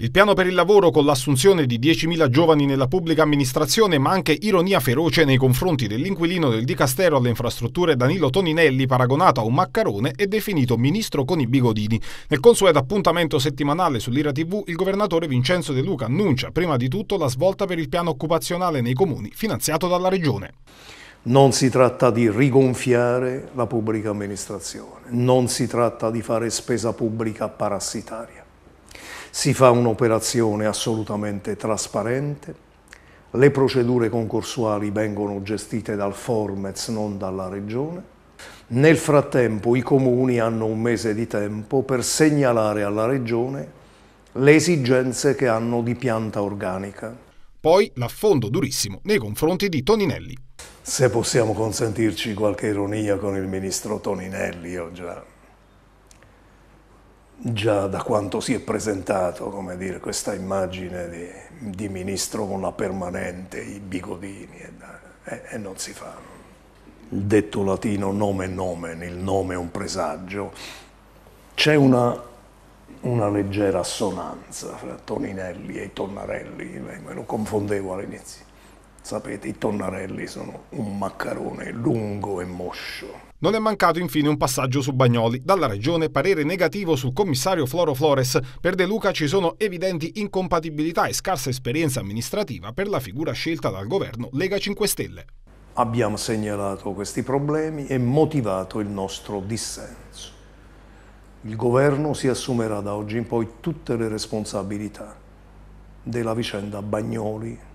Il piano per il lavoro con l'assunzione di 10.000 giovani nella pubblica amministrazione, ma anche ironia feroce nei confronti dell'inquilino del Dicastero alle infrastrutture Danilo Toninelli, paragonato a un maccarone, è definito ministro con i bigodini. Nel consueto appuntamento settimanale sull'Ira TV, il governatore Vincenzo De Luca annuncia prima di tutto la svolta per il piano occupazionale nei comuni, finanziato dalla Regione. Non si tratta di rigonfiare la pubblica amministrazione, non si tratta di fare spesa pubblica parassitaria si fa un'operazione assolutamente trasparente, le procedure concorsuali vengono gestite dal Formez, non dalla Regione. Nel frattempo i comuni hanno un mese di tempo per segnalare alla Regione le esigenze che hanno di pianta organica. Poi l'affondo durissimo nei confronti di Toninelli. Se possiamo consentirci qualche ironia con il ministro Toninelli, io già già da quanto si è presentato, come dire, questa immagine di, di, ministro con la permanente, i bigodini, e, e, e non si fa. Il detto latino nome nomen, il nome è un presagio. C'è una, una, leggera assonanza fra Toninelli e i Tonnarelli, me lo confondevo all'inizio. Sapete, i Tonnarelli sono un maccarone lungo e moscio non è mancato infine un passaggio su Bagnoli. Dalla Regione parere negativo sul commissario Floro Flores. Per De Luca ci sono evidenti incompatibilità e scarsa esperienza amministrativa per la figura scelta dal governo Lega 5 Stelle. Abbiamo segnalato questi problemi e motivato il nostro dissenso. Il governo si assumerà da oggi in poi tutte le responsabilità della vicenda Bagnoli